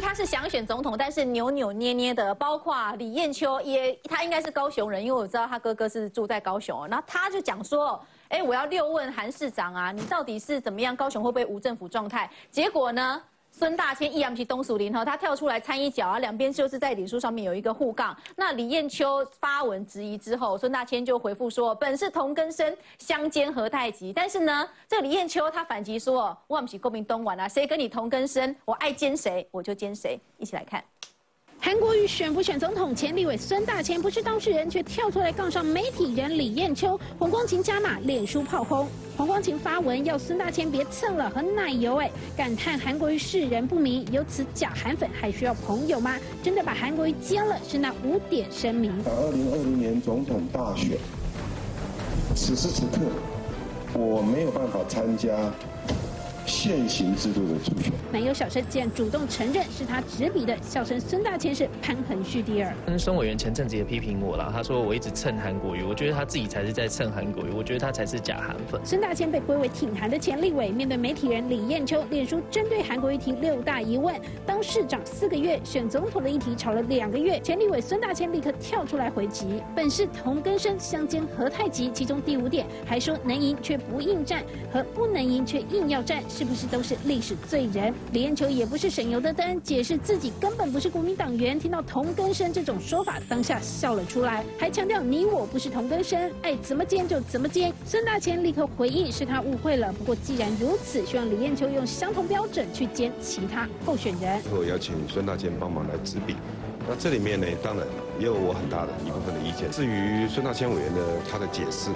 他是想选总统，但是扭扭捏捏的，包括李彦秋也，他应该是高雄人，因为我知道他哥哥是住在高雄。然后他就讲说，哎，我要六问韩市长啊，你到底是怎么样？高雄会不会无政府状态？结果呢？孙大千、易阳其东蜀林哈，他跳出来参一脚啊，两边就是在脸书上面有一个互杠。那李艳秋发文质疑之后，孙大千就回复说：“本是同根生，相煎何太急。”但是呢，这个李艳秋他反击说：“我不是公民东莞啊，谁跟你同根生，我爱煎谁我就煎谁。”一起来看。韩国瑜选不选总统，前立委孙大千不是当事人，却跳出来杠上媒体人李彦秋。黄光琴加码，脸书炮轰。黄光琴发文要孙大千别蹭了，和奶油哎，感叹韩国瑜世人不明，有此假韩粉还需要朋友吗？真的把韩国瑜奸了，是那五点声明。二零二零年总统大选，此时此刻，我没有办法参加。现行制度的主权。男友小生竟然主动承认是他执笔的，笑称孙大千是潘恒旭第二。跟孙委员前阵子也批评我了，他说我一直蹭韩国瑜，我觉得他自己才是在蹭韩国瑜，我觉得他才是假韩粉。孙大千被归为挺韩的前立委，面对媒体人李彦秋，脸书针对韩国瑜提六大疑问。当市长四个月，选总统的议题吵了两个月，前立委孙大千立刻跳出来回击，本是同根生，相煎何太急。其中第五点还说能赢却不应战，和不能赢却硬要战。是不是都是历史罪人？李彦秋也不是省油的灯，解释自己根本不是国民党员。听到同根生这种说法，当下笑了出来，还强调你我不是同根生，爱怎么奸就怎么奸。孙大千立刻回应是他误会了。不过既然如此，希望李彦秋用相同标准去奸其他候选人。我邀请孙大千帮忙来执笔，那这里面呢，当然也有我很大的一部分的意见。至于孙大千委员的他的解释。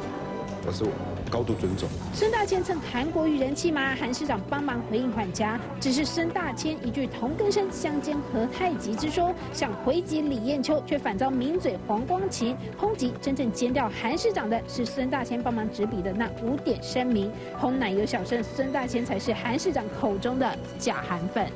我是我高度尊重。孙大千蹭韩国瑜人气吗？韩市长帮忙回应管家，只是孙大千一句同根生相煎何太急之说，想回击李彦秋，却反遭名嘴黄光琴抨击。真正奸掉韩市长的是孙大千帮忙执笔的那五点声明，轰奶油小生孙大千才是韩市长口中的假韩粉。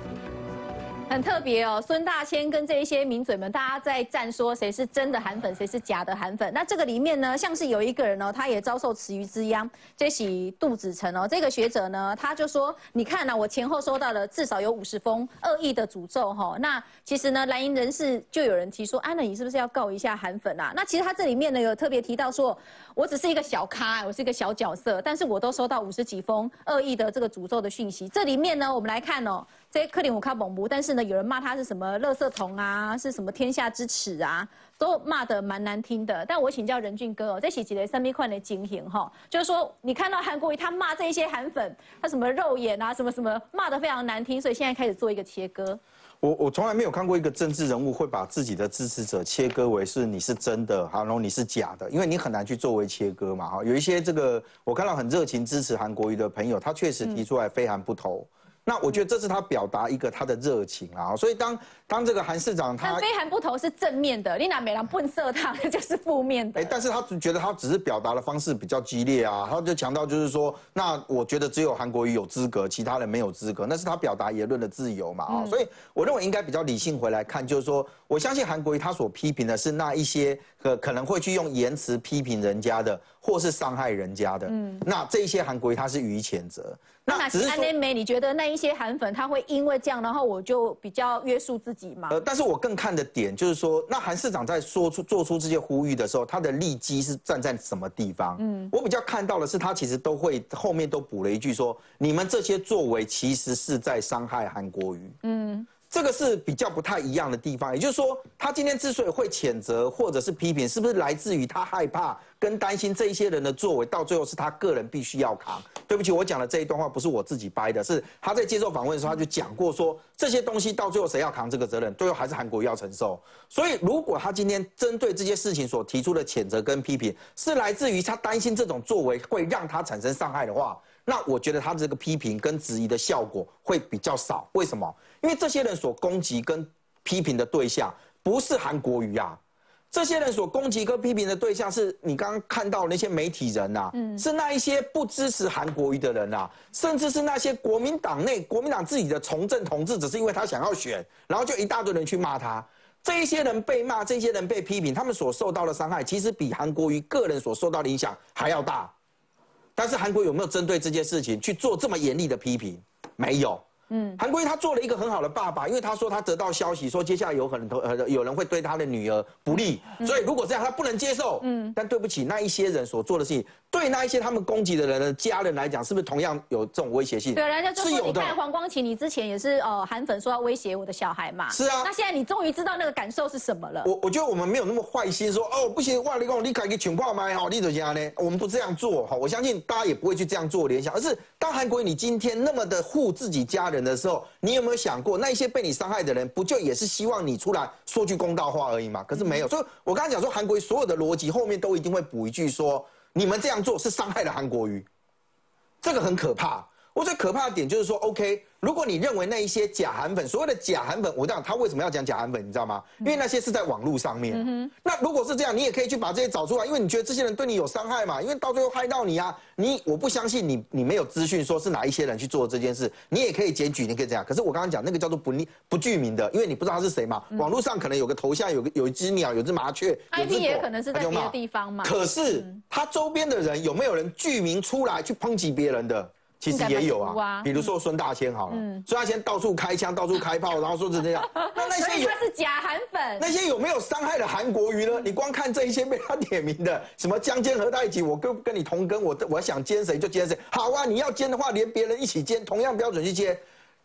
很特别哦，孙大千跟这一些名嘴们，大家在战说谁是真的韩粉，谁是假的韩粉。那这个里面呢，像是有一个人哦，他也遭受池鱼之殃，这是杜子成哦。这个学者呢，他就说，你看呢，我前后收到了至少有五十封恶意的诅咒哈。那其实呢，蓝营人士就有人提出，安娜，你是不是要告一下韩粉啊？那其实他这里面呢，有特别提到说，我只是一个小咖，我是一个小角色，但是我都收到五十几封恶意的这个诅咒的讯息。这里面呢，我们来看哦。这克林姆卡蒙布，但是呢，有人骂他是什么垃圾桶啊，是什么天下之耻啊，都骂得蛮难听的。但我请教任俊哥哦，这喜几的三米宽的经营哈，就是说你看到韩国瑜他骂这些韩粉，他什么肉眼啊，什么什么骂得非常难听，所以现在开始做一个切割。我我从来没有看过一个政治人物会把自己的支持者切割为是你是真的，好，然后你是假的，因为你很难去作为切割嘛哈。有一些这个我看到很热情支持韩国瑜的朋友，他确实提出来非韩不投。那我觉得这是他表达一个他的热情啊，所以当当这个韩市长他非韩不投是正面的，你拿美郎喷射他 就是负面的。哎，但是他觉得他只是表达的方式比较激烈啊，他就强调就是说，那我觉得只有韩国瑜有资格，其他人没有资格，那是他表达言论的自由嘛啊，所以我认为应该比较理性回来看，就是说，我相信韩国瑜他所批评的是那一些可可能会去用言辞批评人家的，或是伤害人家的，嗯，那这一些韩国瑜他是予以谴责。那只是安内美，你觉得那一些韩粉他会因为这样，然后我就比较约束自己吗？呃，但是我更看的点就是说，那韩市长在说出做出这些呼吁的时候，他的利基是站在什么地方？嗯，我比较看到的是，他其实都会后面都补了一句说，你们这些作为其实是在伤害韩国瑜。嗯。这个是比较不太一样的地方，也就是说，他今天之所以会谴责或者是批评，是不是来自于他害怕跟担心这一些人的作为，到最后是他个人必须要扛？对不起，我讲的这一段话不是我自己掰的，是他在接受访问的时候他就讲过，说这些东西到最后谁要扛这个责任，最后还是韩国要承受。所以，如果他今天针对这些事情所提出的谴责跟批评，是来自于他担心这种作为会让他产生伤害的话，那我觉得他这个批评跟质疑的效果会比较少。为什么？因为这些人所攻击跟批评的对象不是韩国瑜啊，这些人所攻击跟批评的对象是你刚刚看到那些媒体人呐，是那一些不支持韩国瑜的人呐，甚至是那些国民党内国民党自己的从政同志，只是因为他想要选，然后就一大堆人去骂他，这一些人被骂，这些人被批评，他们所受到的伤害，其实比韩国瑜个人所受到的影响还要大。但是韩国有没有针对这件事情去做这么严厉的批评？没有。嗯，韩国瑜他做了一个很好的爸爸，因为他说他得到消息说接下来有可能呃有人会对他的女儿不利，所以如果这样他不能接受。嗯，但对不起，那一些人所做的事情，对那一些他们攻击的人的家人来讲，是不是同样有这种威胁性？对，人家就说你看黄光琴，你之前也是呃韩粉说要威胁我的小孩嘛。是啊。那现在你终于知道那个感受是什么了。我我觉得我们没有那么坏心，说哦不行，哇你讲你改个情况嘛哈，你怎样呢？我们不这样做哈，我相信大家也不会去这样做联想，而是当韩国瑜你今天那么的护自己家人的时候，你。有没有想过，那一些被你伤害的人，不就也是希望你出来说句公道话而已吗？可是没有，所以我刚才讲说，韩国瑜所有的逻辑后面都一定会补一句说，你们这样做是伤害了韩国瑜，这个很可怕。我最可怕的点就是说，OK。如果你认为那一些假韩粉，所谓的假韩粉，我讲他为什么要讲假韩粉，你知道吗？因为那些是在网络上面。那如果是这样，你也可以去把这些找出来，因为你觉得这些人对你有伤害嘛？因为到最后害到你啊，你我不相信你，你没有资讯说是哪一些人去做这件事，你也可以检举，你可以这样。可是我刚刚讲那个叫做不不具名的，因为你不知道他是谁嘛。网络上可能有个头像，有个有一只鸟，有只麻雀，IP 也可能是在别的地方嘛。可是他周边的人有没有人具名出来去抨击别人的？其实也有啊，比如说孙大千好了，孙大千到处开枪，到处开炮，然后说是这样。那那些他是假韩粉，那些有没有伤害了韩国瑜呢？你光看这一些被他点名的，什么江奸和在一起，我跟跟你同根，我我想奸谁就奸谁。好啊，你要奸的话，连别人一起奸，同样标准去奸。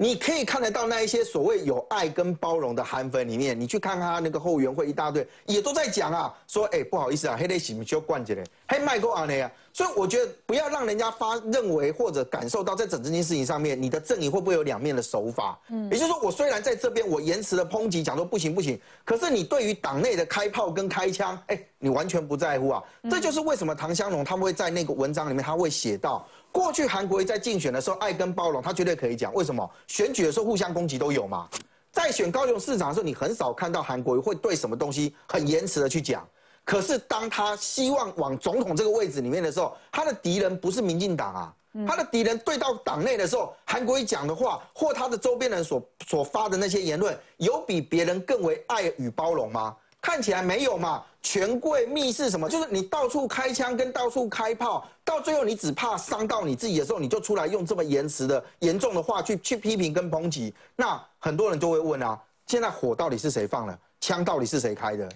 你可以看得到那一些所谓有爱跟包容的韩粉里面，你去看看他那个后援会一大堆，也都在讲啊，说哎不好意思啊，黑雷喜米就灌起来，黑麦过阿内啊，所以我觉得不要让人家发认为或者感受到在整这件事情上面，你的阵营会不会有两面的手法？嗯，也就是说我虽然在这边我延迟的抨击讲说不行不行，可是你对于党内的开炮跟开枪，哎，你完全不在乎啊，这就是为什么唐香龙他们会在那个文章里面他会写到。过去韩国瑜在竞选的时候，爱跟包容，他绝对可以讲。为什么？选举的时候互相攻击都有嘛。在选高雄市长的时候，你很少看到韩国瑜会对什么东西很严词的去讲。可是当他希望往总统这个位置里面的时候，他的敌人不是民进党啊，他的敌人对到党内的时候，韩国瑜讲的话或他的周边人所所发的那些言论，有比别人更为爱与包容吗？看起来没有嘛。权贵密室什么？就是你到处开枪跟到处开炮，到最后你只怕伤到你自己的时候，你就出来用这么严实的严重的话去去批评跟抨击，那很多人就会问啊，现在火到底是谁放的？枪到底是谁开的？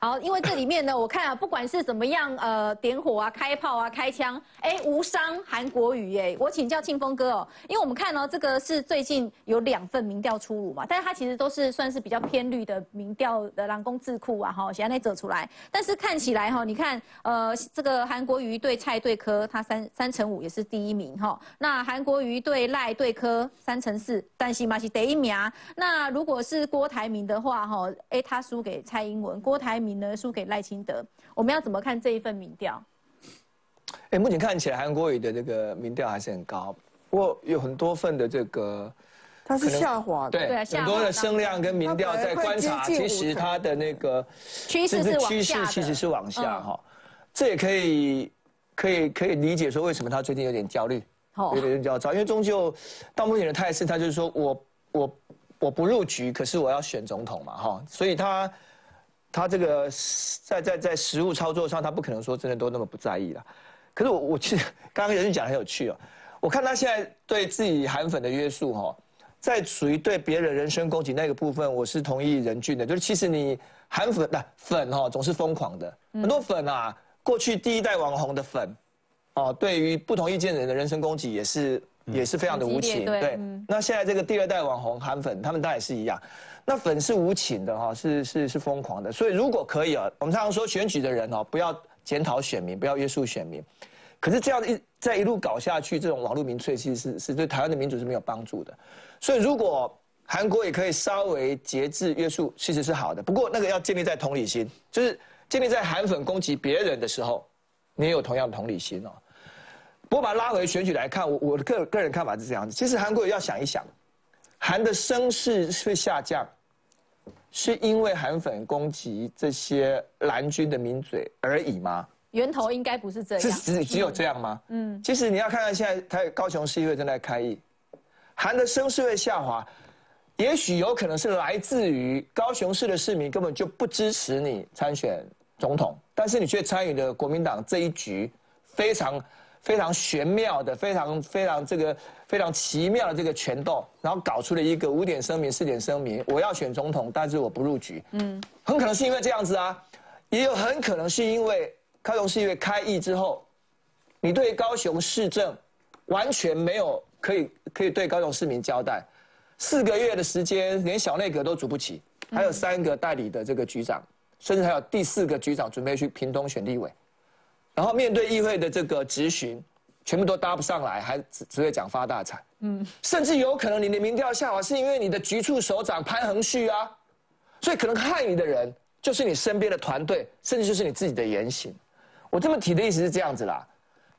好，因为这里面呢，我看啊，不管是怎么样，呃，点火啊、开炮啊、开枪，哎，无伤韩国瑜哎。我请教庆丰哥哦，因为我们看到这个是最近有两份民调出炉嘛，但是它其实都是算是比较偏绿的民调的蓝公智库啊，哈，现在走出来。但是看起来哈，你看，呃，这个韩国瑜对蔡对科，他三三成五也是第一名哈。那韩国瑜对赖对科三成四，但是嘛是第一名。那如果是郭台铭的话哈，哎，他输给蔡英文，郭台铭。呢输给赖清德，我们要怎么看这一份民调？哎，目前看起来韩国瑜的这个民调还是很高，不过有很多份的这个，它是下滑，对，很多的声量跟民调在观察，其实它的那个趋势是趋势其实是往下哈，这也可以可以可以理解说为什么他最近有点焦虑，有点焦躁，因为终究到目前的态势，他就是说我我我不入局，可是我要选总统嘛哈，所以他。他这个在在在实物操作上，他不可能说真的都那么不在意了。可是我我其实刚刚有人讲很有趣哦，我看他现在对自己韩粉的约束哈，在属于对别人人身攻击那个部分，我是同意任俊的，就是其实你韩粉的粉哈总是疯狂的，很多粉啊，过去第一代网红的粉，哦，对于不同意见人的人身攻击也是也是非常的无情，对。那现在这个第二代网红韩粉，他们当然也是一样。那粉是无情的哈，是是是疯狂的，所以如果可以啊，我们常常说选举的人哦，不要检讨选民，不要约束选民。可是这样一再一路搞下去，这种网络民粹其实是是对台湾的民主是没有帮助的。所以如果韩国也可以稍微节制约束，其实是好的。不过那个要建立在同理心，就是建立在韩粉攻击别人的时候，你也有同样的同理心哦。不过把它拉回选举来看，我我的个个人看法是这样子。其实韩国也要想一想，韩的声势会下降。是因为韩粉攻击这些蓝军的名嘴而已吗？源头应该不是这样。是只只有这样吗？嗯。其实你要看看现在，台高雄市议会正在开议，韩的声势会下滑，也许有可能是来自于高雄市的市民根本就不支持你参选总统，但是你却参与了国民党这一局，非常。非常玄妙的、非常非常这个非常奇妙的这个权斗，然后搞出了一个五点声明、四点声明，我要选总统，但是我不入局。嗯，很可能是因为这样子啊，也有很可能是因为高雄市议会开议之后，你对高雄市政完全没有可以可以对高雄市民交代，四个月的时间连小内阁都组不起，还有三个代理的这个局长，甚至还有第四个局长准备去屏东选立委。然后面对议会的这个质询，全部都搭不上来，还只只会讲发大财。嗯，甚至有可能你的民调下滑，是因为你的局处首长潘恒旭啊，所以可能害你的人就是你身边的团队，甚至就是你自己的言行。我这么提的意思是这样子啦，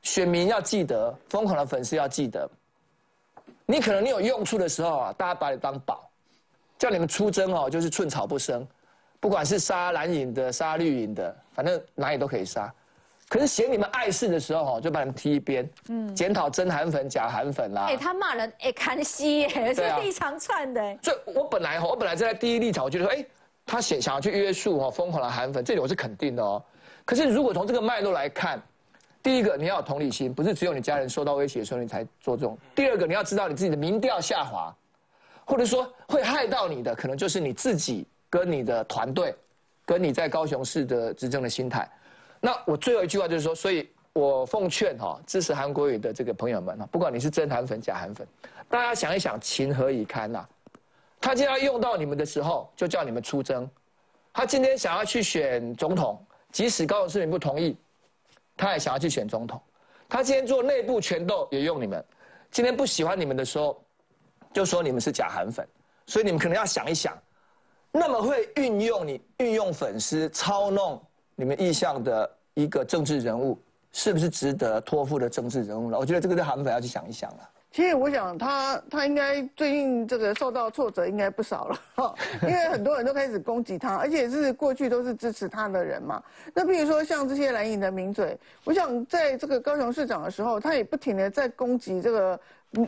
选民要记得，疯狂的粉丝要记得，你可能你有用处的时候啊，大家把你当宝，叫你们出征哦，就是寸草不生，不管是杀蓝营的，杀绿营的，反正哪里都可以杀。可是嫌你们碍事的时候，哈，就把你们踢一边，嗯，检讨真韩粉、假韩粉啦。哎，他骂人，哎，看戏，哎，是一长串的。所以，我本来哈，我本来站在第一立场，我觉得说，哎，他想想要去约束哈疯狂的韩粉，这里我是肯定的哦。可是，如果从这个脉络来看，第一个你要有同理心，不是只有你家人受到威胁的时候你才做这种；第二个你要知道你自己的民调下滑，或者说会害到你的，可能就是你自己跟你的团队，跟你在高雄市的执政的心态。那我最后一句话就是说，所以我奉劝哈支持韩国语的这个朋友们啊，不管你是真韩粉假韩粉，大家想一想，情何以堪呐？他今天要用到你们的时候，就叫你们出征；他今天想要去选总统，即使高雄市民不同意，他也想要去选总统。他今天做内部权斗也用你们，今天不喜欢你们的时候，就说你们是假韩粉。所以你们可能要想一想，那么会运用你运用粉丝操弄。你们意向的一个政治人物，是不是值得托付的政治人物了？我觉得这个在韩粉要去想一想了。其实我想他他应该最近这个受到挫折应该不少了，因为很多人都开始攻击他，而且是过去都是支持他的人嘛。那比如说像这些蓝营的名嘴，我想在这个高雄市长的时候，他也不停的在攻击这个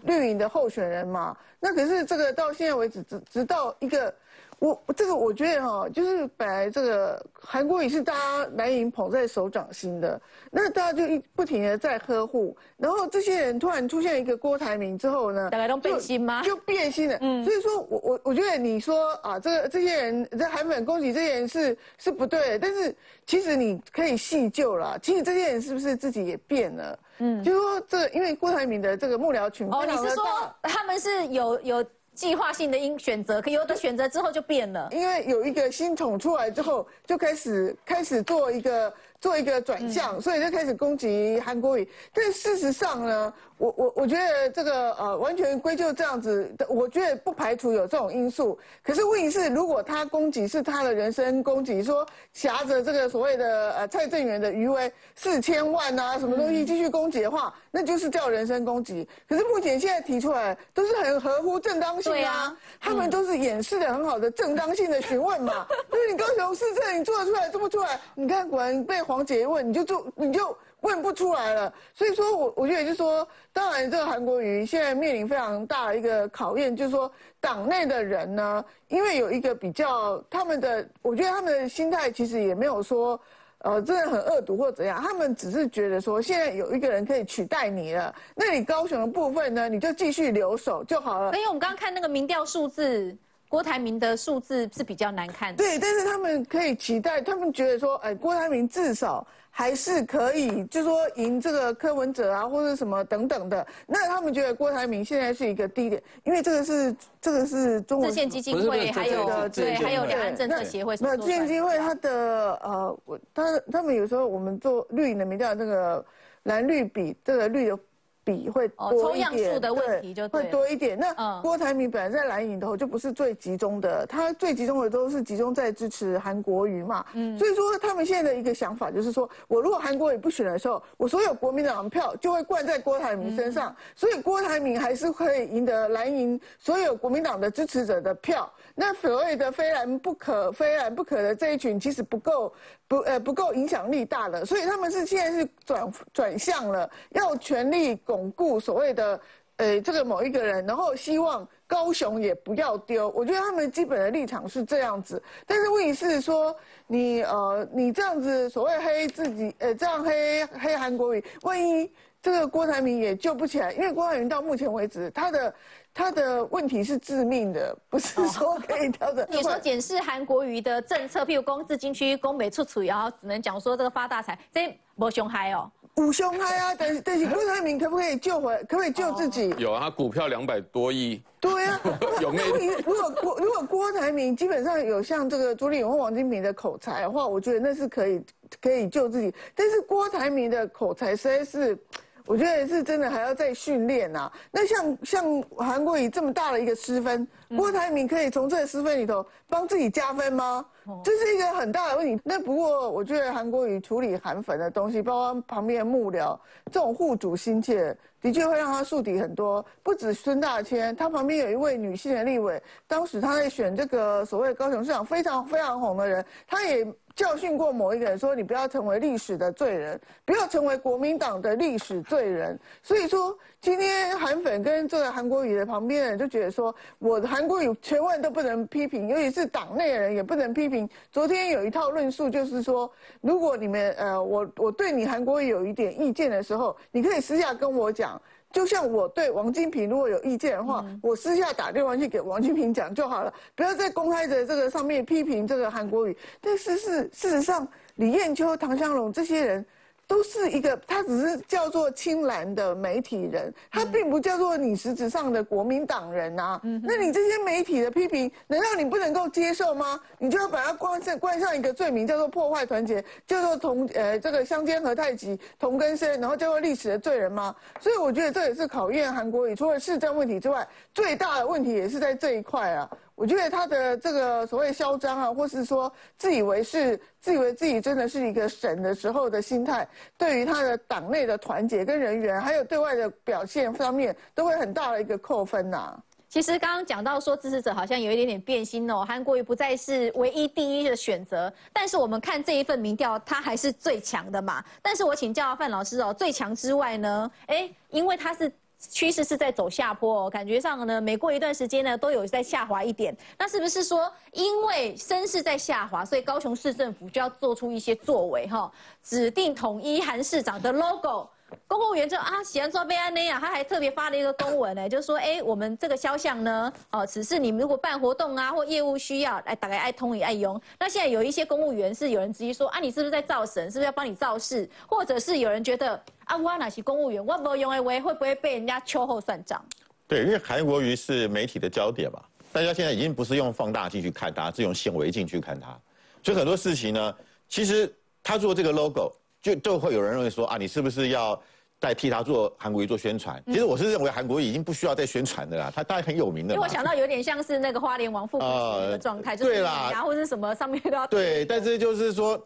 绿营的候选人嘛。那可是这个到现在为止，直直到一个。我这个我觉得哈，就是本来这个韩国也是大家蓝营捧在手掌心的，那大家就一不停的在呵护，然后这些人突然出现一个郭台铭之后呢，大家都变心吗？就变心了。嗯，所以说我我我觉得你说啊，这个这些人在韩粉攻击这些人是是不对，但是其实你可以细究了，其实这些人是不是自己也变了？嗯，就是说这因为郭台铭的这个幕僚群哦，你是说他们是有有。计划性的应选择，可有的选择之后就变了。因为有一个新宠出来之后，就开始开始做一个。做一个转向，所以就开始攻击韩国瑜。但事实上呢，我我我觉得这个呃，完全归咎这样子，我觉得不排除有这种因素。可是问题是，如果他攻击是他的人身攻击，说挟着这个所谓的呃蔡正元的余威四千万啊什么东西继续攻击的话，那就是叫人身攻击。可是目前现在提出来都是很合乎正当性啊，他们都是掩饰的很好的正当性的询问嘛。就是你高雄市政你做得出来做不出来？你看果然被。黄杰问你就就你就问不出来了，所以说我我觉得就是说，当然这个韩国瑜现在面临非常大的一个考验，就是说党内的人呢，因为有一个比较他们的，我觉得他们的心态其实也没有说，呃，真的很恶毒或怎样，他们只是觉得说现在有一个人可以取代你了，那你高雄的部分呢，你就继续留守就好了。因为我们刚刚看那个民调数字。郭台铭的数字是比较难看的，对，但是他们可以期待，他们觉得说，哎，郭台铭至少还是可以，就说赢这个柯文哲啊，或者什么等等的。那他们觉得郭台铭现在是一个低点，因为这个是这个是中国基金会，还有对，还有两岸政策协会。那基金会它的呃，我他他们有时候我们做绿营的民调，那个蓝绿比这个绿的。比会多一点，对，会多一点。那郭台铭本来在蓝营头就不是最集中的，他最集中的都是集中在支持韩国瑜嘛。嗯，所以说他们现在的一个想法就是说，我如果韩国瑜不选的时候，我所有国民党的票就会灌在郭台铭身上，所以郭台铭还是会赢得蓝营所有国民党的支持者的票。那所谓的非蓝不可、非蓝不可的这一群，其实不够不呃不够影响力大了，所以他们是现在是转转向了，要全力。巩固所谓的，呃，这个某一个人，然后希望高雄也不要丢。我觉得他们基本的立场是这样子，但是问题是说，你呃，你这样子所谓黑自己，呃，这样黑黑韩国语，万一这个郭台铭也救不起来，因为郭台铭到目前为止，他的他的问题是致命的，不是说可以调整。你说检视韩国瑜的政策，譬如攻自金区、攻北处处，然后只能讲说这个发大财，这不凶嗨哦。五凶嗨啊！但但是郭台铭可不可以救回？可不可以救自己？有啊，他股票两百多亿。对啊，有没有？如果郭如果郭台铭基本上有像这个朱立勇或王金平的口才的话，我觉得那是可以可以救自己。但是郭台铭的口才实在是。我觉得是真的还要再训练呐。那像像韩国瑜这么大的一个失分，郭台铭可以从这个失分里头帮自己加分吗？这是一个很大的问题。那不过我觉得韩国瑜处理韩粉的东西，包括旁边的幕僚这种护主心切，的确会让他树敌很多。不止孙大千，他旁边有一位女性的立委，当时他在选这个所谓高雄市长非常非常红的人，他也。教训过某一个人说：“你不要成为历史的罪人，不要成为国民党的历史罪人。”所以说，今天韩粉跟坐在韩国瑜的旁边的人就觉得说：“我韩国瑜千万都不能批评，尤其是党内的人也不能批评。”昨天有一套论述，就是说，如果你们呃，我我对你韩国瑜有一点意见的时候，你可以私下跟我讲。就像我对王金平如果有意见的话，我私下打电话去给王金平讲就好了，不要在公开的这个上面批评这个韩国瑜。但是是事实上，李艳秋、唐湘龙这些人。都是一个，他只是叫做青蓝的媒体人，他并不叫做你实质上的国民党人啊。那你这些媒体的批评，难道你不能够接受吗？你就要把它冠上冠上一个罪名，叫做破坏团结，叫做同呃这个相煎何太急，同根生，然后叫做历史的罪人吗？所以我觉得这也是考验韩国瑜，除了市政问题之外，最大的问题也是在这一块啊。我觉得他的这个所谓嚣张啊，或是说自以为是、自以为自己真的是一个神的时候的心态，对于他的党内的团结跟人员，还有对外的表现方面，都会很大的一个扣分呐。其实刚刚讲到说支持者好像有一点点变心哦，韩国瑜不再是唯一第一的选择，但是我们看这一份民调，他还是最强的嘛。但是我请教范老师哦，最强之外呢，哎，因为他是。趋势是在走下坡，感觉上呢，每过一段时间呢，都有在下滑一点。那是不是说，因为声势在下滑，所以高雄市政府就要做出一些作为哈，指定统一韩市长的 logo？公务员就啊，喜欢做贝安内啊，他还特别发了一个公文呢，就是说，哎，我们这个肖像呢，哦，只是你们如果办活动啊或业务需要，来打开爱通也爱用。那现在有一些公务员是有人质疑说，啊，你是不是在造神？是不是要帮你造势？或者是有人觉得，啊，我哪是公务员，我不用 A 为会不会被人家秋后算账？对，因为韩国瑜是媒体的焦点嘛，大家现在已经不是用放大镜去看他，是用显微镜去看他，所以很多事情呢，其实他做这个 logo，就就会有人认为说，啊，你是不是要？代替他做韩国瑜做宣传，其实我是认为韩国瑜已经不需要再宣传的啦，他当然很有名的。因为我想到有点像是那个花莲王富的状态，就是然后是什么上面都要对，但是就是说。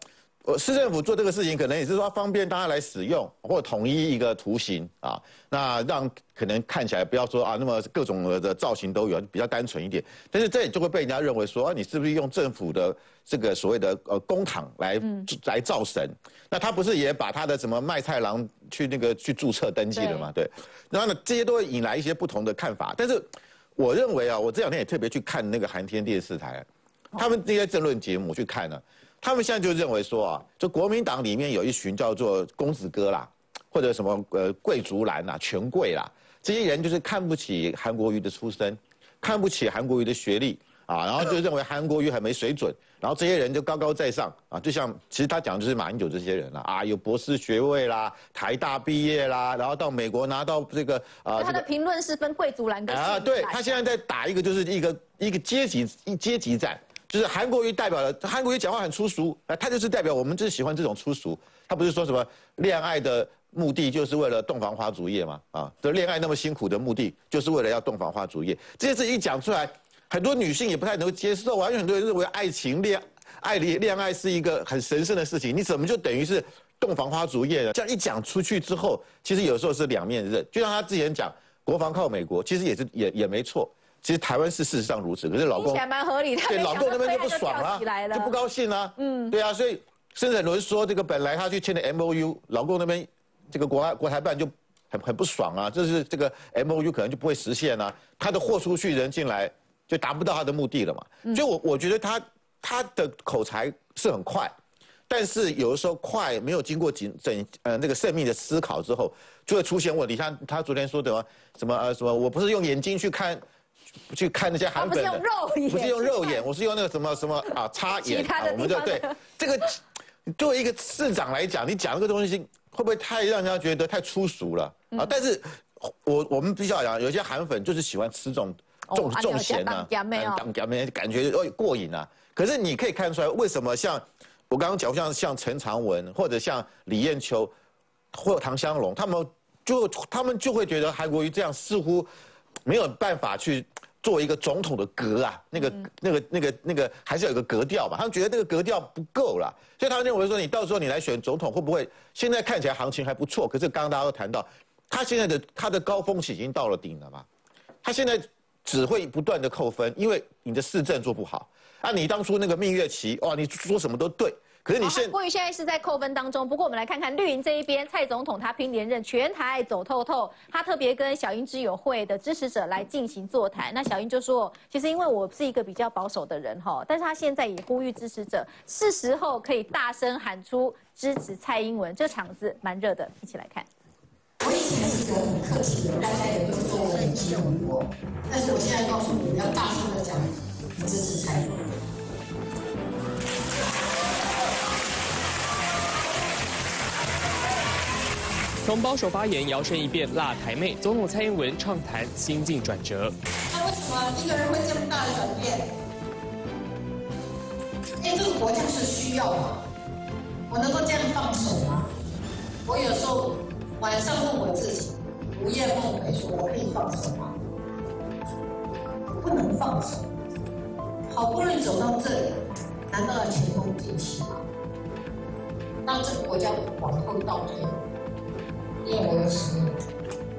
市政府做这个事情，可能也是说方便大家来使用，或统一一个图形啊，那让可能看起来不要说啊，那么各种的造型都有，比较单纯一点。但是这也就会被人家认为说，啊，你是不是用政府的这个所谓的呃公帑来来造神？那他不是也把他的什么卖菜郎去那个去注册登记了嘛？对，然后呢，这些都会引来一些不同的看法。但是我认为啊，我这两天也特别去看那个韩天电视台，他们那些政论节目去看呢。他们现在就认为说啊，就国民党里面有一群叫做公子哥啦，或者什么呃贵族男啦、权贵啦，这些人就是看不起韩国瑜的出身，看不起韩国瑜的学历啊，然后就认为韩国瑜很没水准，然后这些人就高高在上啊，就像其实他讲的就是马英九这些人了啊，有博士学位啦，台大毕业啦，然后到美国拿到这个啊，他的评论是分贵族男跟啊，对他现在在打一个就是一个一个阶级一阶级战。就是韩国瑜代表了韩国瑜讲话很粗俗，啊，他就是代表我们就是喜欢这种粗俗。他不是说什么恋爱的目的就是为了洞房花烛夜嘛？啊，这恋爱那么辛苦的目的就是为了要洞房花烛夜。这些事一讲出来，很多女性也不太能够接受啊，因为很多人认为爱情恋爱恋恋爱是一个很神圣的事情，你怎么就等于是洞房花烛夜呢？这样一讲出去之后，其实有时候是两面刃。就像他之前讲国防靠美国，其实也是也也没错。其实台湾是事实上如此，可是老公还蛮合理的，对老公那边就不爽了，就不高兴了。嗯，对啊，所以甚至有人说这个本来他去签的 M O U，老公那边这个国国台办就很很不爽啊，就是这个 M O U 可能就不会实现啊，他的货出去人进来就达不到他的目的了嘛。所以，我我觉得他他的口才是很快，但是有的时候快没有经过整整呃那个慎密的思考之后，就会出现问题。像他昨天说的什么呃什么，我不是用眼睛去看，去看那些韩粉的，不是用肉眼，不是用肉眼，我是用那个什么什么啊 插眼啊，我们就对这个作为一个市长来讲，你讲这个东西会不会太让人家觉得太粗俗了啊？但是我我们必须要讲，有些韩粉就是喜欢吃这种重重咸啊，当当没感觉哦过瘾啊。可是你可以看出来，为什么像。我刚刚讲像像陈长文或者像李艳秋，或者唐香龙，他们就他们就会觉得韩国瑜这样似乎没有办法去做一个总统的格啊，那个那个那个那个还是有一个格调嘛，他们觉得那个格调不够了，所以他们认为说你到时候你来选总统会不会？现在看起来行情还不错，可是刚刚大家都谈到，他现在的他的高峰期已经到了顶了嘛，他现在只会不断的扣分，因为你的市政做不好。啊，你当初那个蜜月期，哇，你说什么都对，可是你现郭宇现在是在扣分当中。不过我们来看看绿营这一边，蔡总统他拼连任，全台走透透，他特别跟小英之友会的支持者来进行座谈。那小英就说，其实因为我是一个比较保守的人哈，但是他现在也呼吁支持者，是时候可以大声喊出支持蔡英文。这场子蛮热的，一起来看。我以前是一个很客气的，大家也都说我很激动过，但是我现在告诉你，要大声的讲。支持蔡英文。从保守发言摇身一变辣台妹，总统蔡英文畅谈心境转折。那为什么一个人会这么大的转变？因为这个国家是需要嘛。我能够这样放手吗？我有时候晚上问我自己，午夜梦回，说我可以放手吗？不能放手。好不容易走到这里，难道要前功尽弃吗？让这个国家往后倒退？因为我有使命，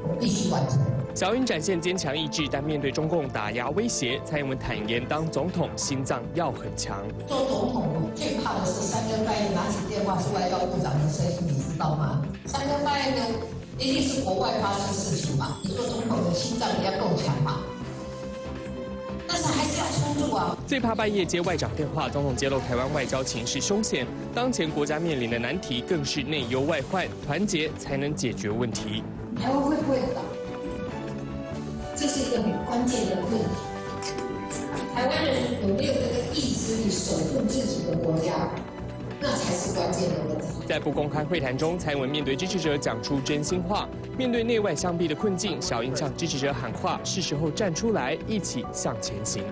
我必须完成。小英展现坚强意志，但面对中共打压威胁，蔡英文坦言，当总统心脏要很强。做总统最怕的是三更半夜拿起电话出来要部长的声音，你知道吗？三更半夜的一定是国外发生事情嘛？你做总统的心脏要够强嘛？但是还是要撑住啊！最怕半夜接外长电话，总统揭露台湾外交情势凶险，当前国家面临的难题更是内忧外患，团结才能解决问题。台湾会不会倒？这是一个很关键的问题。台湾人有没有这个意志力守护自己的国家？那才是关键的问题。在不公开会谈中，蔡英文面对支持者讲出真心话。面对内外相逼的困境，小英向支持者喊话：是时候站出来，一起向前行。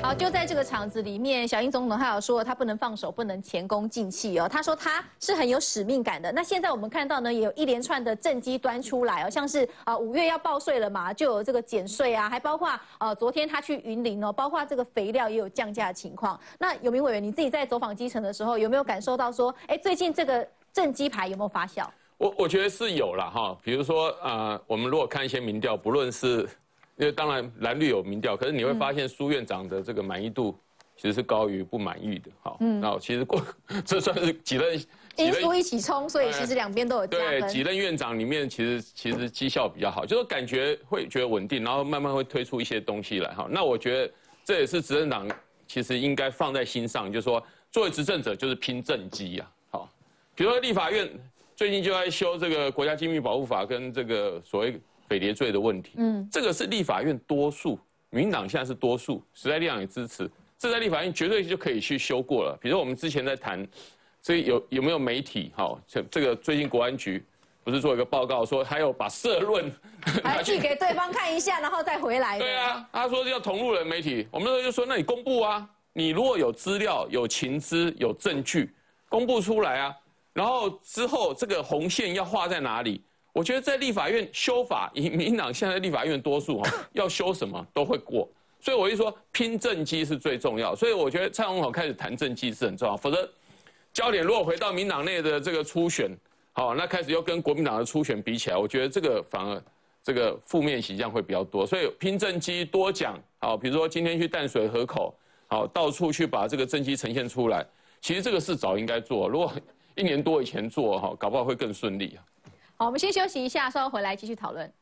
好，就在这个场子里面，小英总统他有说他不能放手，不能前功尽弃哦。他说他是很有使命感的。那现在我们看到呢，也有一连串的政绩端出来哦，像是啊五月要报税了嘛，就有这个减税啊，还包括呃昨天他去云林哦，包括这个肥料也有降价的情况。那有名委员，你自己在走访基层的时候，有没有感受到说，哎，最近这个政绩牌有没有发酵？我我觉得是有了哈，比如说呃，我们如果看一些民调，不论是。因为当然蓝绿有民调，可是你会发现苏院长的这个满意度其实是高于不满意的。好，嗯，然后其实过这算是几任因素一起冲，所以其实两边都有对几任院长里面，其实其实绩效比较好，就是感觉会觉得稳定，然后慢慢会推出一些东西来。哈，那我觉得这也是执政党其实应该放在心上，就是说作为执政者就是拼政绩呀。好，比如说立法院最近就在修这个国家机密保护法跟这个所谓。匪谍罪的问题，嗯，这个是立法院多数，民党现在是多数，时代力量也支持，这在立法院绝对就可以去修过了。比如我们之前在谈，这有有没有媒体？哈，这这个最近国安局不是做一个报告说，还有把社论拿去给对方看一下，然后再回来。对啊，他说要同路人媒体，我们那时候就说，那你公布啊，你如果有资料、有情资、有证据，公布出来啊，然后之后这个红线要画在哪里？我觉得在立法院修法，以民党现在立法院多数哈，要修什么都会过，所以我就说拼政绩是最重要。所以我觉得蔡总统开始谈政绩是很重要，否则焦点如果回到民党内的这个初选，好，那开始又跟国民党的初选比起来，我觉得这个反而这个负面形象会比较多。所以拼政绩多讲，好，比如说今天去淡水河口，好，到处去把这个政绩呈现出来，其实这个事早应该做，如果一年多以前做哈，搞不好会更顺利啊。好，我们先休息一下，稍后回来继续讨论。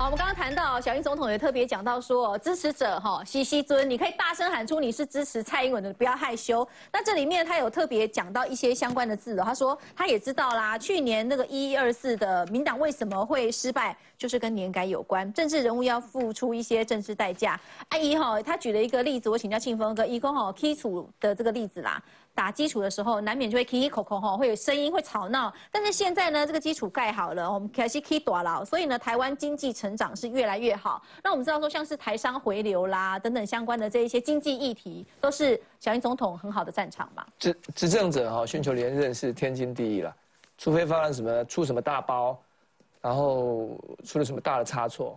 好，我们刚刚谈到小英总统也特别讲到说，支持者哈西西尊，你可以大声喊出你是支持蔡英文的，不要害羞。那这里面他有特别讲到一些相关的字哦，他说他也知道啦，去年那个一一二四的民党为什么会失败，就是跟年改有关，政治人物要付出一些政治代价。阿姨哈，他举了一个例子，我请教庆丰哥，一公哈基础的这个例子啦。打基础的时候，难免就会 k 口口吼，会有声音，会吵闹。但是现在呢，这个基础盖好了，我们开始 k 多了，所以呢，台湾经济成长是越来越好。那我们知道说，像是台商回流啦等等相关的这一些经济议题，都是小英总统很好的战场嘛。执执政者哈，寻求连任是天经地义了，除非发生什么出什么大包，然后出了什么大的差错。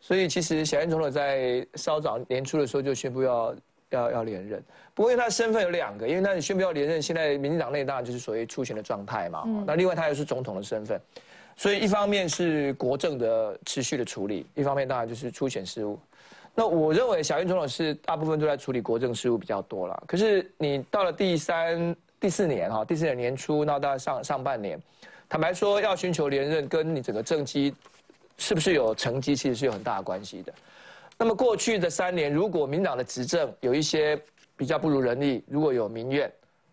所以其实小英总统在稍早年初的时候就宣布要。要要连任，不过因为他的身份有两个，因为他宣布要连任，现在民进党内当然就是所谓出选的状态嘛。那另外他又是总统的身份，所以一方面是国政的持续的处理，一方面当然就是出选事务。那我认为小英总统是大部分都在处理国政事务比较多了。可是你到了第三、第四年哈，第四年年初，那到上上半年，坦白说要寻求连任，跟你整个政绩是不是有成绩，其实是有很大的关系的。那么过去的三年，如果民党的执政有一些比较不如人意，如果有民怨，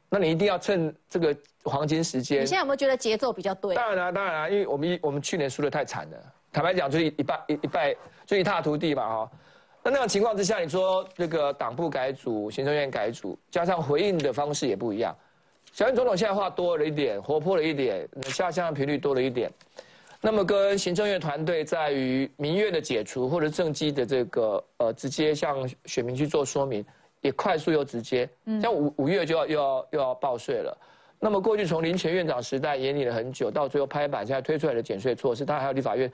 那你一定要趁这个黄金时间。你现在有没有觉得节奏比较对？当然啦，当然啦，因为我们一我们去年输的太惨了，坦白讲就是一败一一败就一塌涂地嘛哈。那那种情况之下，你说这个党部改组、行政院改组，加上回应的方式也不一样。小英总统现在话多了一点，活泼了一点，下乡的频率多了一点。那么跟行政院团队在于民怨的解除或者政绩的这个呃直接向选民去做说明，也快速又直接。像五五月就要又要又要报税了。那么过去从林前院长时代演拟了很久，到最后拍板现在推出来的减税措施，当然还有立法院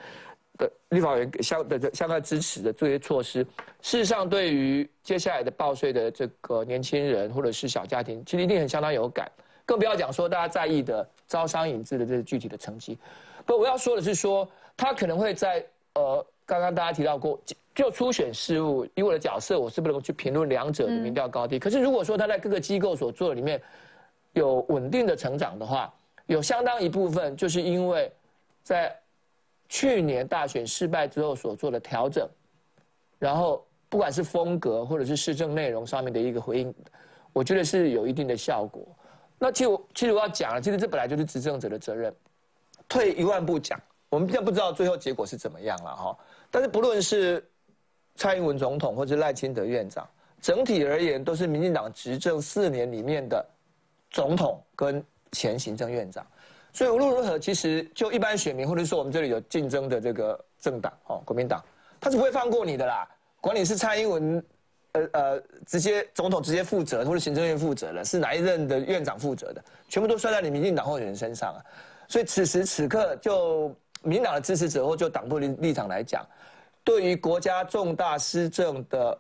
的立法院相的相关支持的这些措施，事实上对于接下来的报税的这个年轻人或者是小家庭，其实一定很相当有感。更不要讲说大家在意的招商引资的这个具体的成绩。不，我要说的是说，他可能会在呃，刚刚大家提到过，就初选事务，以我的角色，我是不能够去评论两者的民调高低。可是如果说他在各个机构所做的里面有稳定的成长的话，有相当一部分就是因为在去年大选失败之后所做的调整，然后不管是风格或者是施政内容上面的一个回应，我觉得是有一定的效果。那其实我其实我要讲了，其实这本来就是执政者的责任。退一万步讲，我们现在不知道最后结果是怎么样了哈。但是不论是蔡英文总统或者赖清德院长，整体而言都是民进党执政四年里面的总统跟前行政院长。所以无论如何，其实就一般选民或者说我们这里有竞争的这个政党哦，国民党，他是不会放过你的啦。管你是蔡英文，呃呃，直接总统直接负责，或者行政院负责的，是哪一任的院长负责的，全部都摔在你民进党候选人身上啊。所以此时此刻，就民党的支持者或就党部立立场来讲，对于国家重大施政的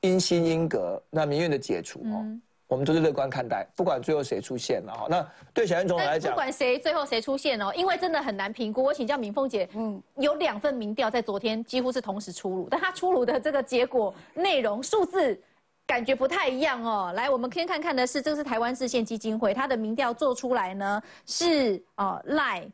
因心因格，那民怨的解除哦，我们都是乐观看待。不管最后谁出现了哈，那对小英总统来讲，不管谁最后谁出现哦，因为真的很难评估。我请教敏凤姐，嗯，有两份民调在昨天几乎是同时出炉，但它出炉的这个结果内容数字。感觉不太一样哦。来，我们先看看的是，这个是台湾市县基金会，它的民调做出来呢是哦赖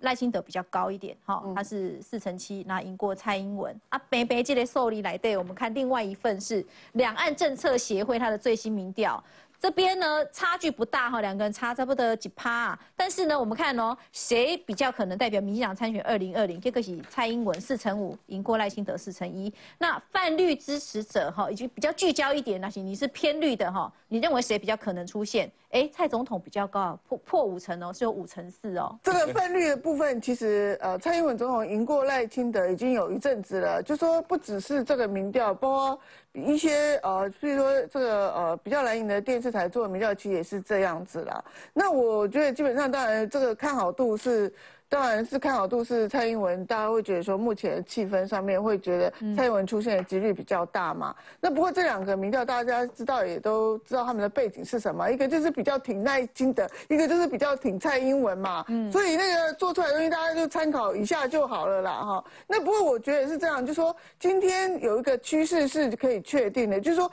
赖清德比较高一点，哈，他是四成七，那赢过蔡英文啊。北北这类受理来对，我们看另外一份是两岸政策协会它的最新民调。这边呢差距不大哈，两个人差差不多几趴。但是呢，我们看哦，谁比较可能代表民进党参选二零二零？这个是蔡英文四成五，赢过赖清德四成一。那泛绿支持者哈，以及比较聚焦一点那些，你是偏绿的哈，你认为谁比较可能出现？哎，蔡总统比较高，破破五成哦，是有五成四哦。这个泛绿的部分，其实呃，蔡英文总统赢过赖清德已经有一阵子了，就说不只是这个民调，包括一些呃，所以说这个呃比较蓝营的电视台做的民调，其实也是这样子啦。那我觉得基本上，当然这个看好度是。当然是看好度是蔡英文，大家会觉得说目前的气氛上面会觉得蔡英文出现的几率比较大嘛。那不过这两个民调大家知道也都知道他们的背景是什么，一个就是比较挺赖清德，一个就是比较挺蔡英文嘛。嗯，所以那个做出来的东西大家就参考一下就好了啦哈。那不过我觉得是这样，就说今天有一个趋势是可以确定的，就是说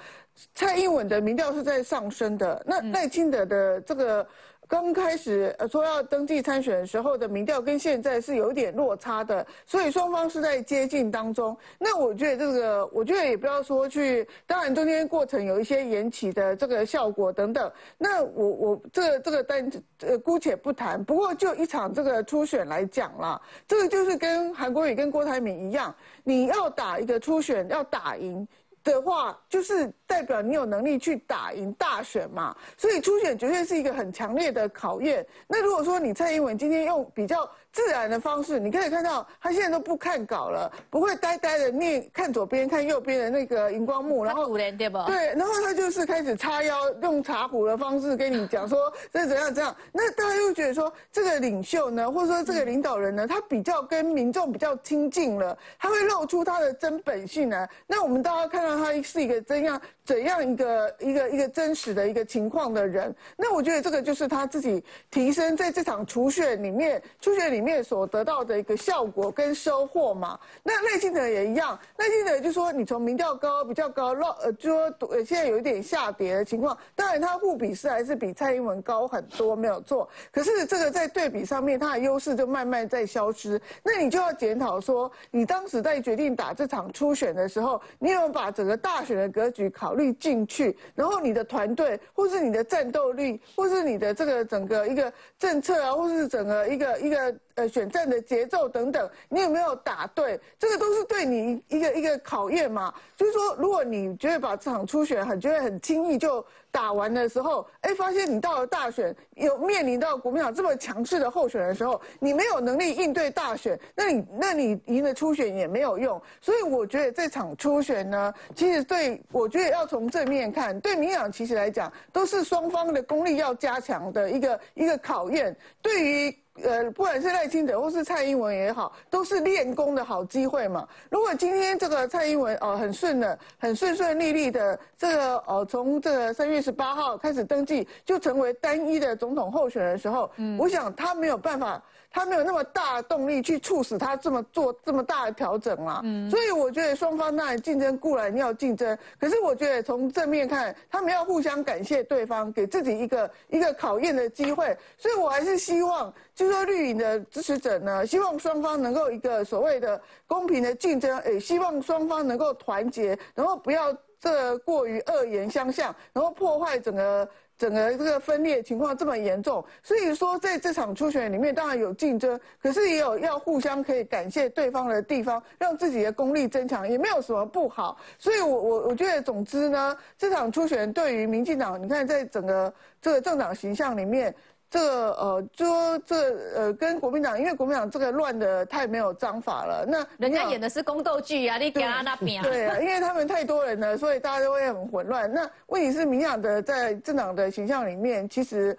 蔡英文的民调是在上升的，那赖清德的这个。刚开始呃说要登记参选的时候的民调跟现在是有一点落差的，所以双方是在接近当中。那我觉得这个，我觉得也不要说去，当然中间过程有一些延期的这个效果等等。那我我这这个单呃姑且不谈。不过就一场这个初选来讲啦，这个就是跟韩国瑜跟郭台铭一样，你要打一个初选要打赢。的话，就是代表你有能力去打赢大选嘛，所以初选绝对是一个很强烈的考验。那如果说你蔡英文今天用比较。自然的方式，你可以看到他现在都不看稿了，不会呆呆的念看左边看右边的那个荧光幕，然后对对，然后他就是开始叉腰用茶壶的方式跟你讲说这怎样怎样。那大家又觉得说这个领袖呢，或者说这个领导人呢，他比较跟民众比较亲近了，他会露出他的真本性来。那我们大家看到他是一个怎样怎样一个一个一个真实的一个情况的人。那我觉得这个就是他自己提升在这场初选里面，初选里。面所得到的一个效果跟收获嘛，那赖清德也一样，赖清德就说你从民调高比较高，落呃就说现在有一点下跌的情况，当然他互比是还是比蔡英文高很多，没有错。可是这个在对比上面，他的优势就慢慢在消失。那你就要检讨说，你当时在决定打这场初选的时候，你有把整个大选的格局考虑进去，然后你的团队或是你的战斗力，或是你的这个整个一个政策啊，或是整个一个一个。呃，选战的节奏等等，你有没有打对？这个都是对你一个一个考验嘛。就是说，如果你觉得把这场初选很觉得很轻易就打完的时候，哎，发现你到了大选，有面临到国民党这么强势的候选的时候，你没有能力应对大选，那你那你赢了初选也没有用。所以我觉得这场初选呢，其实对我觉得要从正面看，对民党其实来讲，都是双方的功力要加强的一个一个考验。对于呃，不管是赖清德或是蔡英文也好，都是练功的好机会嘛。如果今天这个蔡英文哦很顺的、很顺顺利利的，这个哦从这个三月十八号开始登记，就成为单一的总统候选人的时候，嗯，我想他没有办法。他没有那么大的动力去促使他这么做这么大的调整啦，嗯，所以我觉得双方当然竞争固然要竞争，可是我觉得从正面看，他们要互相感谢对方，给自己一个一个考验的机会，所以我还是希望，就说绿营的支持者呢，希望双方能够一个所谓的公平的竞争，也希望双方能够团结，然后不要这过于恶言相向，然后破坏整个。整个这个分裂情况这么严重，所以说在这场初选里面，当然有竞争，可是也有要互相可以感谢对方的地方，让自己的功力增强，也没有什么不好。所以，我我我觉得，总之呢，这场初选对于民进党，你看在整个这个政党形象里面。这个呃，说这呃，跟国民党，因为国民党这个乱的太没有章法了。那人家演的是宫斗剧啊，你给他那边。对啊，因为他们太多人了，所以大家都会很混乱。那问题是，民党的在政党的形象里面，其实。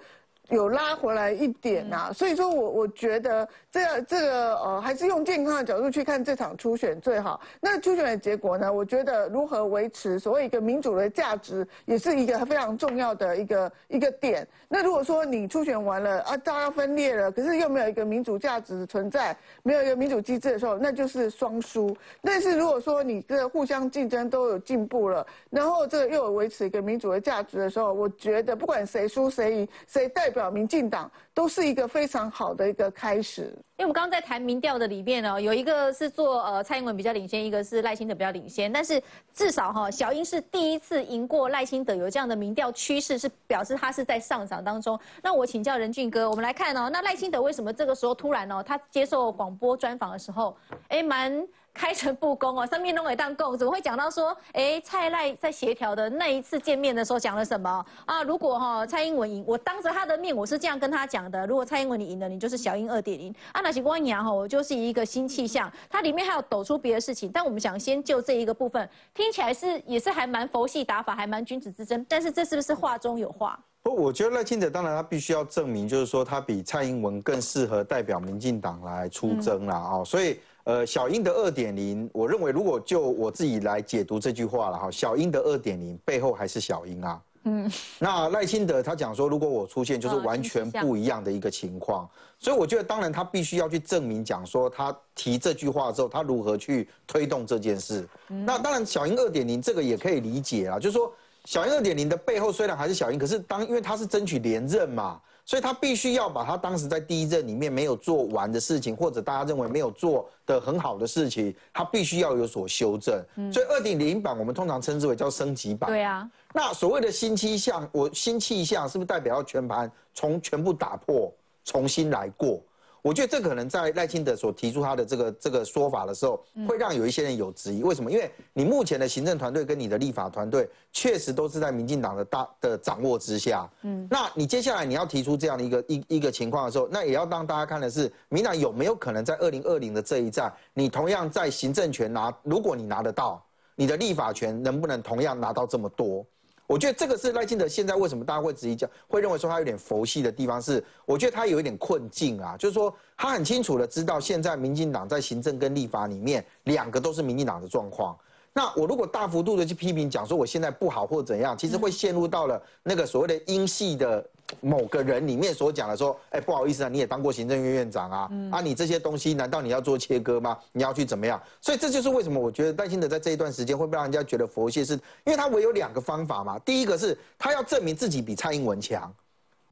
有拉回来一点呐，所以说我我觉得这样这个呃还是用健康的角度去看这场初选最好。那初选的结果呢？我觉得如何维持所谓一个民主的价值，也是一个非常重要的一个一个点。那如果说你初选完了啊，大家分裂了，可是又没有一个民主价值存在，没有一个民主机制的时候，那就是双输。但是如果说你这互相竞争都有进步了，然后这个又有维持一个民主的价值的时候，我觉得不管谁输谁赢，谁代表民进党都是一个非常好的一个开始，因为我们刚刚在谈民调的里面呢，有一个是做呃蔡英文比较领先，一个是赖清德比较领先，但是至少哈小英是第一次赢过赖清德，有这样的民调趋势是表示他是在上涨当中。那我请教任俊哥，我们来看哦，那赖清德为什么这个时候突然哦，他接受广播专访的时候，哎蛮。开诚布公哦，上面弄一当供，怎么会讲到说，哎，蔡赖在协调的那一次见面的时候讲了什么啊？如果哈蔡英文赢，我当着他的面，我是这样跟他讲的。如果蔡英文你赢了，你就是小英二点零。啊，那些光阳哈，我就是一个新气象。它里面还有抖出别的事情，但我们想先就这一个部分，听起来是也是还蛮佛系打法，还蛮君子之争。但是这是不是话中有话？不，我觉得赖清德当然他必须要证明，就是说他比蔡英文更适合代表民进党来出征了啊，所以。呃，小英的二点零，我认为如果就我自己来解读这句话了哈，小英的二点零背后还是小英啊。嗯，那赖清德他讲说，如果我出现，就是完全不一样的一个情况，所以我觉得当然他必须要去证明，讲说他提这句话之后，他如何去推动这件事。那当然，小英二点零这个也可以理解啊，就是说小英二点零的背后虽然还是小英，可是当因为他是争取连任嘛。所以他必须要把他当时在第一任里面没有做完的事情，或者大家认为没有做的很好的事情，他必须要有所修正。所以二点零版我们通常称之为叫升级版。对啊。那所谓的新气象，我新气象是不是代表要全盘从全部打破，重新来过？我觉得这可能在赖清德所提出他的这个这个说法的时候，会让有一些人有质疑。为什么？因为你目前的行政团队跟你的立法团队，确实都是在民进党的大的掌握之下。嗯，那你接下来你要提出这样的一个一一个情况的时候，那也要让大家看的是，民党有没有可能在二零二零的这一战，你同样在行政权拿，如果你拿得到，你的立法权能不能同样拿到这么多？我觉得这个是赖清德现在为什么大家会质疑讲，会认为说他有点佛系的地方是，我觉得他有一点困境啊，就是说他很清楚的知道现在民进党在行政跟立法里面两个都是民进党的状况。那我如果大幅度的去批评讲说我现在不好或怎样，其实会陷入到了那个所谓的英系的某个人里面所讲的说，哎，不好意思啊，你也当过行政院院长啊，啊，你这些东西难道你要做切割吗？你要去怎么样？所以这就是为什么我觉得戴兴德在这一段时间会被让人家觉得佛系，是因为他唯有两个方法嘛。第一个是他要证明自己比蔡英文强。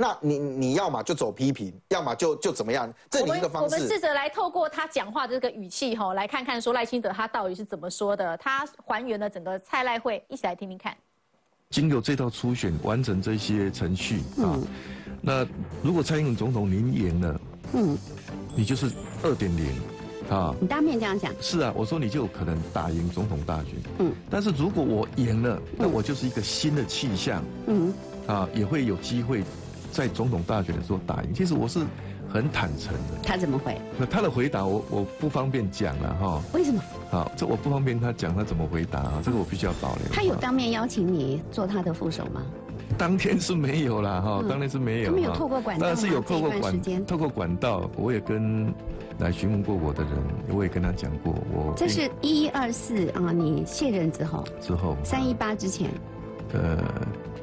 那你你要么就走批评，要么就就怎么样？这一个方式。我们试着来透过他讲话的这个语气哈，来看看说赖清德他到底是怎么说的。他还原了整个蔡赖会，一起来听听看。经由这套初选完成这些程序啊，那如果蔡英文总统您赢了，嗯，你就是二点零啊。你当面这样讲？是啊，我说你就有可能打赢总统大选。嗯，但是如果我赢了，那我就是一个新的气象。嗯，啊，也会有机会。在总统大选的时候打赢，其实我是很坦诚的。他怎么回？那他的回答我我不方便讲了哈。为什么？好，这我不方便他讲他怎么回答啊，这个我必须要保留。他有当面邀请你做他的副手吗？当天是没有啦哈，当天是没有。他没有透过管道但是有透过管透过管道，我也跟来询问过我的人，我也跟他讲过我。这是一一二四啊，你卸任之后。之后。三一八之前。呃。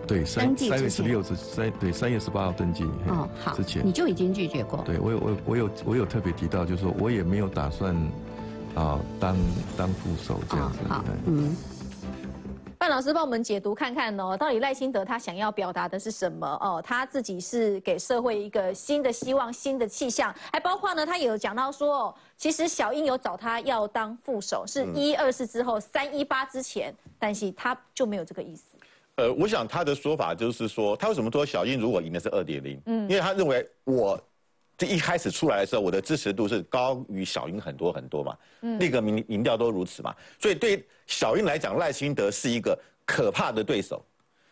对，三三月十六之三对三月十八号登记哦，好，之前你就已经拒绝过。对我有我我有我有特别提到，就是说我也没有打算啊当当副手这样子。好，嗯。范老师帮我们解读看看哦，到底赖清德他想要表达的是什么哦？他自己是给社会一个新的希望、新的气象，还包括呢，他也有讲到说哦，其实小英有找他要当副手，是一二四之后三一八之前，但是他就没有这个意思。呃，我想他的说法就是说，他为什么说小英如果赢的是二点零？嗯，因为他认为我这一开始出来的时候，我的支持度是高于小英很多很多嘛。嗯，那个民民调都如此嘛，所以对小英来讲，赖清德是一个可怕的对手。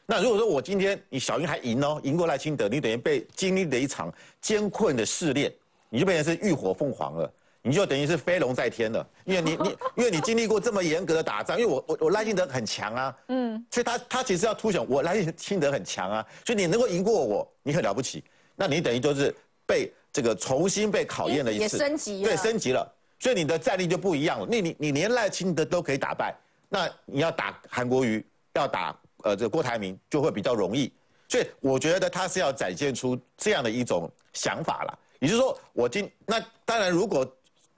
那如果说我今天你小英还赢哦，赢过赖清德，你等于被经历了一场艰困的试炼，你就变成是浴火凤凰了。你就等于是飞龙在天了，因为你你因为你经历过这么严格的打仗，因为我我我赖清德很强啊，嗯，所以他他其实要凸显我赖清德很强啊，所以你能够赢过我，你很了不起，那你等于就是被这个重新被考验了一次，升级对升级了，所以你的战力就不一样了。那你你连赖清德都可以打败，那你要打韩国瑜，要打呃这郭台铭就会比较容易，所以我觉得他是要展现出这样的一种想法了，也就是说我今那当然如果。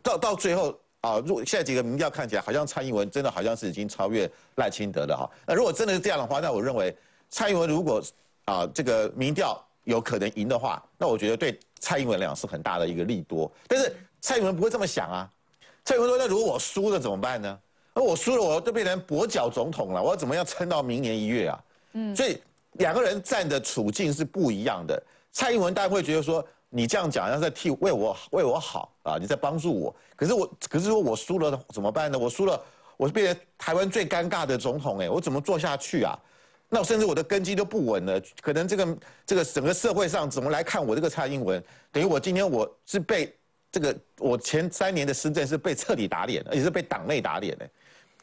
到到最后啊，如果现在几个民调看起来好像蔡英文真的好像是已经超越赖清德了哈。那如果真的是这样的话，那我认为蔡英文如果啊这个民调有可能赢的话，那我觉得对蔡英文来讲是很大的一个利多。但是蔡英文不会这么想啊。蔡英文说：“那如果我输了怎么办呢？那我输了，我就变成跛脚总统了。我要怎么样撑到明年一月啊？”嗯，所以两个人站的处境是不一样的。蔡英文大家会觉得说。你这样讲，像在替为我为我好啊！你在帮助我，可是我可是说我输了怎么办呢？我输了，我是变成台湾最尴尬的总统哎！我怎么做下去啊？那甚至我的根基都不稳了，可能这个这个整个社会上怎么来看我这个蔡英文？等于我今天我是被这个我前三年的施政是被彻底打脸，而且是被党内打脸的。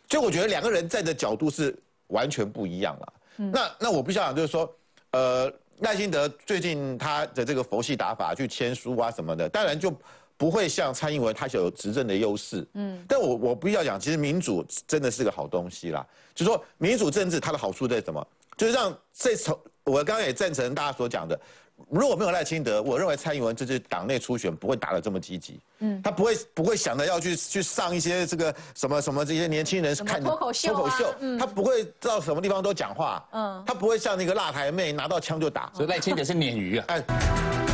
所以我觉得两个人站的角度是完全不一样了。那那我必须要讲就是说，呃。赖清德最近他的这个佛系打法去签书啊什么的，当然就不会像蔡英文他有执政的优势。嗯，但我我必须要讲，其实民主真的是个好东西啦。就说民主政治它的好处在什么？就是让这从我刚刚也赞成大家所讲的。如果没有赖清德，我认为蔡英文这次党内初选不会打得这么积极。嗯，他不会不会想着要去去上一些这个什么什么这些年轻人看脱口秀，脱口秀，他不会到什么地方都讲话。嗯，他不会像那个辣台妹拿到枪就打。所以赖清德是鲶鱼啊。哎。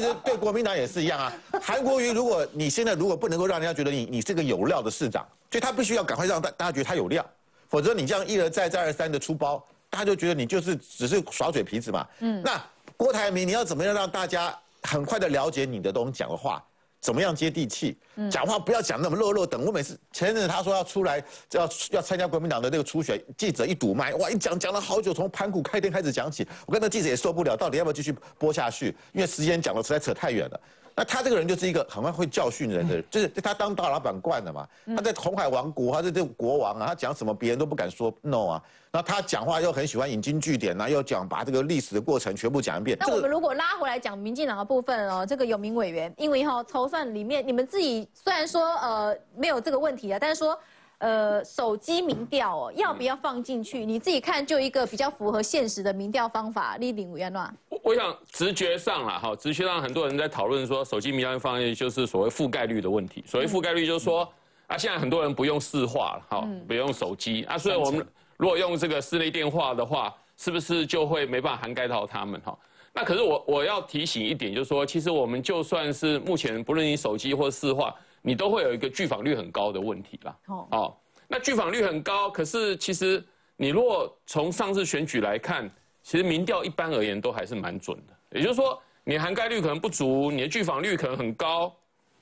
实对国民党也是一样啊。韩国瑜，如果你现在如果不能够让人家觉得你你是个有料的市长，所以他必须要赶快让大大家觉得他有料，否则你这样一而再再而三的出包，大家就觉得你就是只是耍嘴皮子嘛。嗯，那郭台铭，你要怎么样让大家很快的了解你的东西讲的话？怎么样接地气？讲话不要讲那么落落等。我每次前阵子他说要出来，要要参加国民党的那个初选，记者一堵麦，哇，一讲讲了好久，从盘古开天开始讲起。我跟那记者也受不了，到底要不要继续播下去？因为时间讲的实在扯太远了。那他这个人就是一个很会教训人的人，就是他当大老板惯了嘛。他在红海王国，他是这个国王啊，他讲什么别人都不敢说 no 啊。那他讲话又很喜欢引经据典啊，又讲把这个历史的过程全部讲一遍。那我们如果拉回来讲民进党的部分哦，这个有名委员，因为哈筹算里面你们自己虽然说呃没有这个问题啊，但是说。呃，手机民调哦，要不要放进去？你自己看，就一个比较符合现实的民调方法，立领委员乱。我我想直觉上了哈，直觉上很多人在讨论说，手机民调放进去就是所谓覆盖率的问题。所谓覆盖率就是说，啊，现在很多人不用市话了，哈，不用手机啊，所以我们如果用这个室内电话的话，是不是就会没办法涵盖到他们哈？那可是我我要提醒一点，就是说，其实我们就算是目前不论你手机或市话。你都会有一个拒访率很高的问题啦。哦，那拒访率很高，可是其实你如果从上次选举来看，其实民调一般而言都还是蛮准的。也就是说，你涵盖率可能不足，你的拒访率可能很高，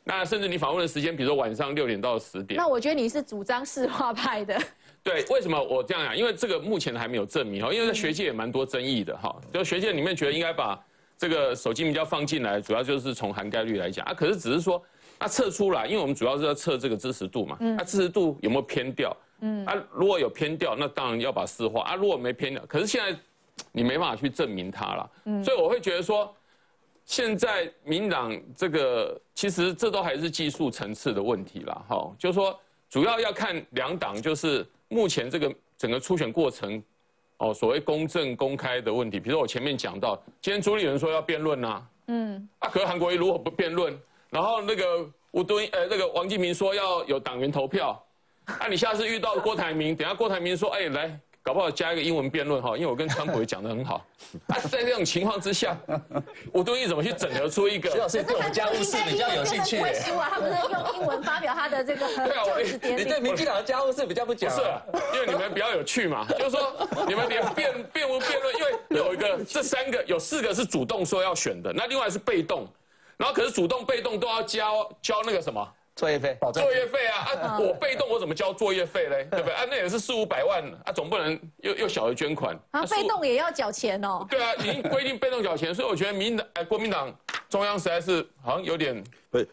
那甚至你访问的时间，比如说晚上六点到十点。那我觉得你是主张市化派的。对，为什么我这样讲？因为这个目前还没有证明哈，因为在学界也蛮多争议的哈。就学界里面觉得应该把这个手机民调放进来，主要就是从涵盖率来讲啊。可是只是说。它测出来，因为我们主要是要测这个支持度嘛。嗯。它支持度有没有偏掉？嗯。啊，如果有偏掉，那当然要把市化。啊，如果没偏掉，可是现在你没办法去证明它了。嗯。所以我会觉得说，现在民党这个其实这都还是技术层次的问题了。哈，就是说主要要看两党，就是目前这个整个初选过程，哦，所谓公正公开的问题。比如说我前面讲到，今天朱立伦说要辩论呐。嗯。啊，可是韩国瑜如果不辩论？然后那个吴敦呃那个王金明说要有党员投票，那你下次遇到郭台铭，等下郭台铭说，哎来，搞不好加一个英文辩论哈，因为我跟川普也讲得很好。啊，在这种情况之下，吴敦义怎么去整合出一个？徐老师对我们家务事比较有兴趣。会输啊，他不是用英文发表他的这个 就职典礼。你对民进党的家务事比较不讲。不是，因为你们比较有趣嘛，就是说你们连辩辩不辩论，因为有一个这三个有四个是主动说要选的，那另外是被动。然后可是主动被动都要交交那个什么作业费，作业费啊啊！我被动我怎么交作业费嘞？对不对？啊，那也是四五百万啊，总不能又又小额捐款啊，被动也要缴钱哦。对啊，已经规定被动缴钱，所以我觉得民党哎，国民党中央实在是好像有点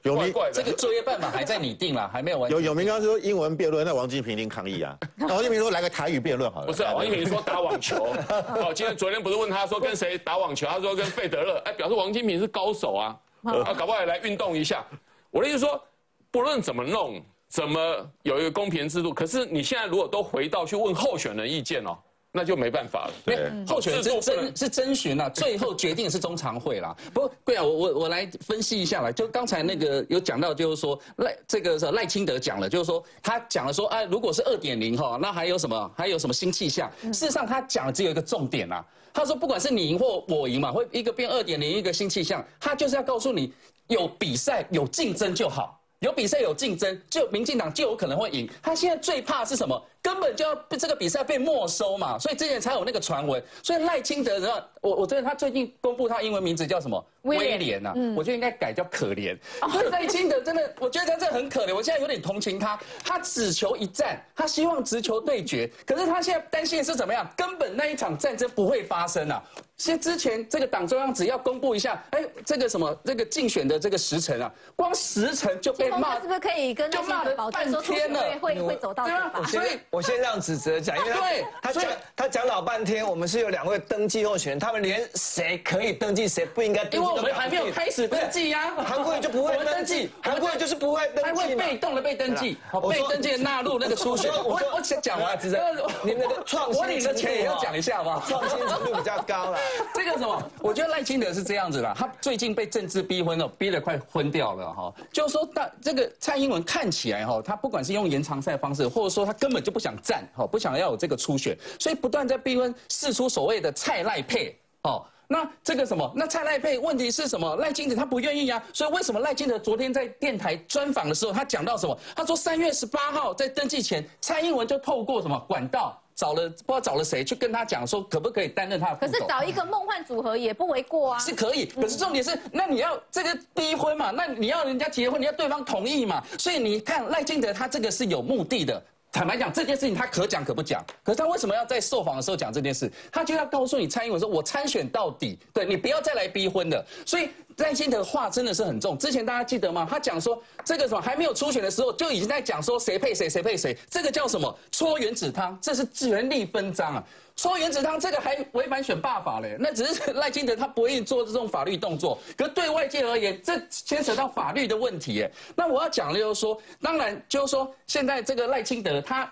有怪怪的。这个作业办法还在拟定啦，还没有完。有有明刚说英文辩论，那王金平一定抗议啊。王金平说来个台语辩论好了。不是，王金平说打网球。哦，今天昨天不是问他说跟谁打网球？他说跟费德勒。哎，表示王金平是高手啊。啊，搞不好也来运动一下。我的意思说，不论怎么弄，怎么有一个公平制度，可是你现在如果都回到去问候选人意见哦，那就没办法了。对，候选人是真是征询了，最后决定是中常会啦。不过，贵啊，我我我来分析一下啦。就刚才那个有讲到，就是说赖这个是赖清德讲了，就是说他讲了说，哎，如果是二点零哈，那还有什么？还有什么新气象？事实上，他讲的只有一个重点啦。他说：“不管是你赢或我赢嘛，会一个变二点零，一个新气象，他就是要告诉你，有比赛有竞争就好，有比赛有竞争，就民进党就有可能会赢。他现在最怕是什么？根本就要被这个比赛被没收嘛，所以之前才有那个传闻。所以赖清德，我我觉得他最近公布他英文名字叫什么？威廉呐，我觉得应该改叫可怜。所以赖清德真的，我觉得他真的很可怜。我现在有点同情他，他只求一战，他希望直球对决。可是他现在担心的是怎么样？根本那一场战争不会发生啊！现之前这个党中央只要公布一下，哎，这个什么这个竞选的这个时辰啊，光时辰就被骂，是不是可以跟就骂了半天了？会会走到所以。我先让子哲讲，因为他讲他讲老半天，我们是有两位登记候选人，他们连谁可以登记，谁不应该登记因为我们还没有开始登记呀，韩国人就不会登记，韩国人就是不会登记，他会被动的被登记，被登记纳入那个初选。我我先讲完，子哲，你那个创新，我领的钱也要讲一下好不好？创新程度比较高了。这个什么？我觉得赖清德是这样子啦，他最近被政治逼婚了，逼得快昏掉了哈。就是说，大这个蔡英文看起来哈，他不管是用延长赛方式，或者说他根本就不想战，哈，不想要有这个初选，所以不断在逼婚，试出所谓的蔡赖配，哦。那这个什么？那蔡赖配问题是什么？赖清德他不愿意啊，所以为什么赖清德昨天在电台专访的时候，他讲到什么？他说三月十八号在登记前，蔡英文就透过什么管道找了不知道找了谁去跟他讲说，可不可以担任他的可是找一个梦幻组合也不为过啊。是可以，可是重点是，那你要这个逼婚嘛？那你要人家结婚，你要对方同意嘛？所以你看赖清德他这个是有目的的。坦白讲，这件事情他可讲可不讲。可是他为什么要在受访的时候讲这件事？他就要告诉你蔡英文说：“我参选到底，对你不要再来逼婚了。”所以赖清德话真的是很重。之前大家记得吗？他讲说这个什么还没有初选的时候就已经在讲说谁配谁谁配谁，这个叫什么搓原子汤？这是权力分赃啊！抽原子汤这个还违反选罢法嘞，那只是赖清德他不愿意做这种法律动作。可对外界而言，这牵扯到法律的问题耶。那我要讲的就是说，当然就是说，现在这个赖清德他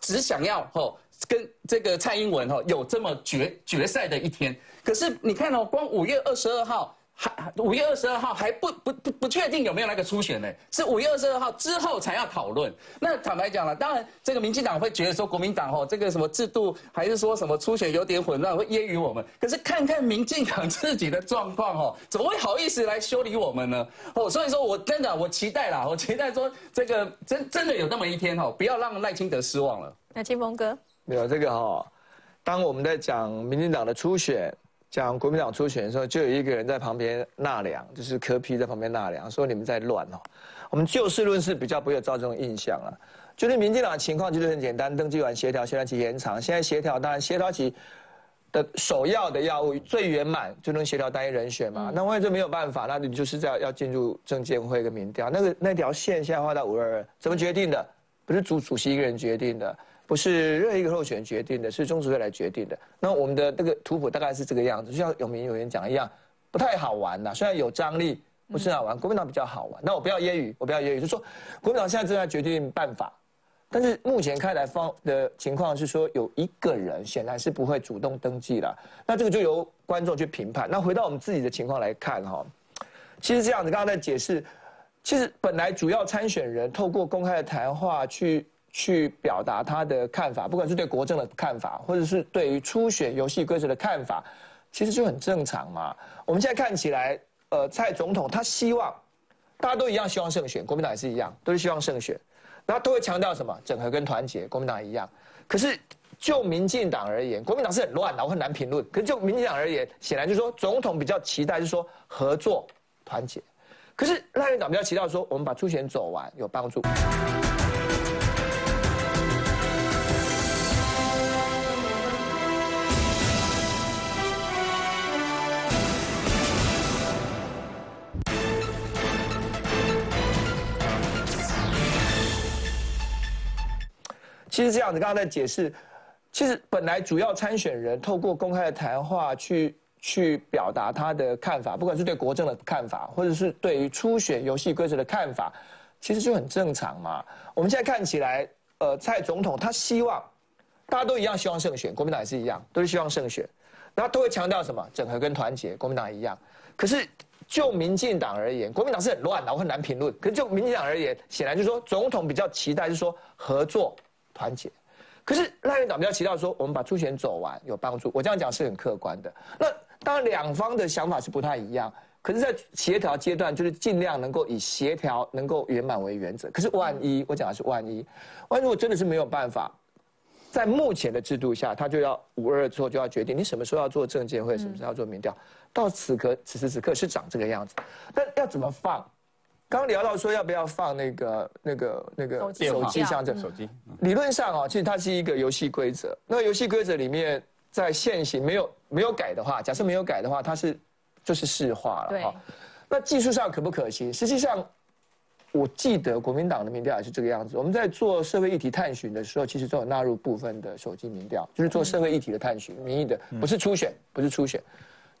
只想要吼跟这个蔡英文吼有这么决决赛的一天。可是你看哦，光五月二十二号。还五月二十二号还不不不不确定有没有那个初选呢？是五月二十二号之后才要讨论。那坦白讲了，当然这个民进党会觉得说国民党哦这个什么制度还是说什么初选有点混乱，会揶揄我们。可是看看民进党自己的状况哦，怎么会好意思来修理我们呢？哦，所以说我真的我期待啦，我期待说这个真真的有那么一天哦，不要让赖清德失望了。那清风哥，没有这个哈，当我们在讲民进党的初选。讲国民党初选的时候，就有一个人在旁边纳凉，就是柯批在旁边纳凉，说你们在乱哦。我们就事论事，比较不会有造这种印象啊。就是民进党的情况就是很简单，登记完协调，协调期延长。现在协调当然协调期的首要的药物最圆满，就能协调单一人选嘛。那万一这没有办法，那你就是在要进入证监会跟民调，那个那条线现在画到五二二，怎么决定的？不是主主席一个人决定的。不是任何一个候选人决定的，是中执会来决定的。那我们的这个图谱大概是这个样子，就像有名有人讲一样，不太好玩的。虽然有张力，不是好玩。国民党比较好玩。那我不要揶揄，我不要揶揄，就说国民党现在正在决定办法，但是目前看来方的情况是说，有一个人显然是不会主动登记了。那这个就由观众去评判。那回到我们自己的情况来看哈，其实这样子，刚刚在解释，其实本来主要参选人透过公开的谈话去。去表达他的看法，不管是对国政的看法，或者是对于初选游戏规则的看法，其实就很正常嘛。我们现在看起来，呃，蔡总统他希望大家都一样，希望胜选，国民党也是一样，都是希望胜选，然后都会强调什么整合跟团结，国民党一样。可是就民进党而言，国民党是很乱的，我很难评论。可是就民进党而言，显然就说总统比较期待是说合作团结，可是赖院长比较期待说我们把初选走完有帮助。其实这样子，刚刚在解释，其实本来主要参选人透过公开的谈话去去表达他的看法，不管是对国政的看法，或者是对于初选游戏规则的看法，其实就很正常嘛。我们现在看起来，呃，蔡总统他希望大家都一样，希望胜选，国民党也是一样，都是希望胜选，然后都会强调什么整合跟团结，国民党一样。可是就民进党而言，国民党是很乱的，我很难评论。可是就民进党而言，显然就是说总统比较期待是说合作。团结，可是赖院长比较提到说，我们把初选走完有帮助。我这样讲是很客观的。那当然两方的想法是不太一样，可是，在协调阶段，就是尽量能够以协调能够圆满为原则。可是万一我讲的是万一，万一如果真的是没有办法，在目前的制度下，他就要五二之后就要决定你什么时候要做政见会，什么时候要做民调。到此刻此时此刻是长这个样子，但要怎么放？刚聊到说要不要放那个那个那个手机像这手机，理论上哦，其实它是一个游戏规则。那游戏规则里面，在现行没有没有改的话，假设没有改的话，它是就是市化了哈。那技术上可不可行？实际上，我记得国民党的民调也是这个样子。我们在做社会议题探寻的时候，其实都有纳入部分的手机民调，就是做社会议题的探寻，民意的不是初选，不是初选。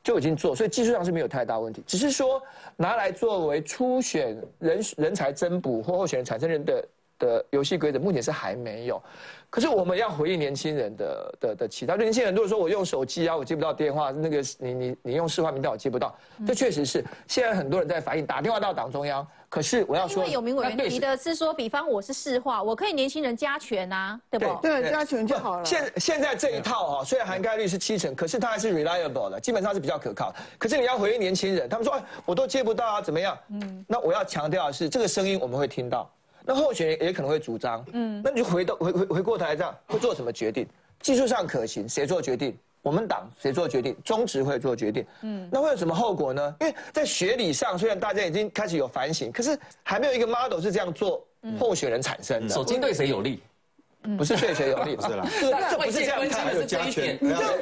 就已经做，所以技术上是没有太大问题，只是说拿来作为初选人人才增补或候选人产生人的的游戏规则，目前是还没有。可是我们要回应年轻人的的的期待。年轻人如果说我用手机啊，我接不到电话，那个你你你用市话名单我接不到，这确实是现在很多人在反映，打电话到党中央。可是我要说，因为有名委员提的是说，比方我是市话，我可以年轻人加权啊，对不？对，加权就好了。现现在这一套哈，虽然涵盖率是七成，可是它还是 reliable 的，基本上是比较可靠。可是你要回应年轻人，他们说，哎，我都接不到啊，怎么样？嗯，那我要强调的是，这个声音我们会听到。那候选人也可能会主张，嗯，那你就回到回回回过头来，这样会做什么决定？技术上可行，谁做决定？我们党谁做决定？中执会做决定，嗯，那会有什么后果呢？因为在学理上，虽然大家已经开始有反省，可是还没有一个 model 是这样做候选人产生的。手机对谁有利？不是确权有利，不是啦，这不是这样看，还有加权，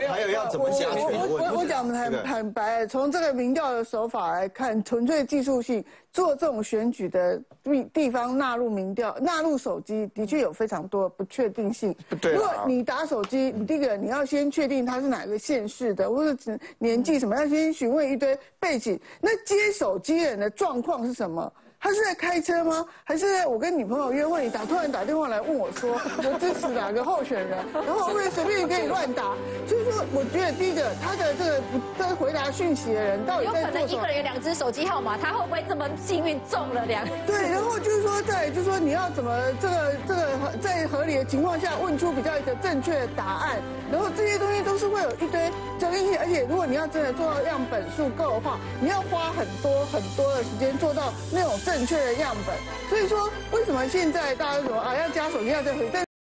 还有要怎么加权？我我讲的很坦白，从这个民调的手法来看，纯粹技术性做这种选举的地地方纳入民调、纳入手机，的确有非常多不确定性。对，如果你打手机，你第一个你要先确定他是哪个县市的，或者年纪什么，要先询问一堆背景。那接手机人的状况是什么？他是在开车吗？还是我跟女朋友约会，你打突然打电话来问我说 我支持哪个候选人，然后会随便给你乱打。所以说，我觉得第一个他的这个在回答讯息的人到底在做什么？有可能一个人有两只手机号码，他会不会这么幸运中了两？对，然后就是说，在就是说你要怎么这个这个在合理的情况下问出比较一个正确的答案，然后这些东西都是会有一堆争议，而且如果你要真的做到样本数够的话，你要花很多很多的时间做到那种。正确的样本，所以说为什么现在大家说啊要加手机要这回？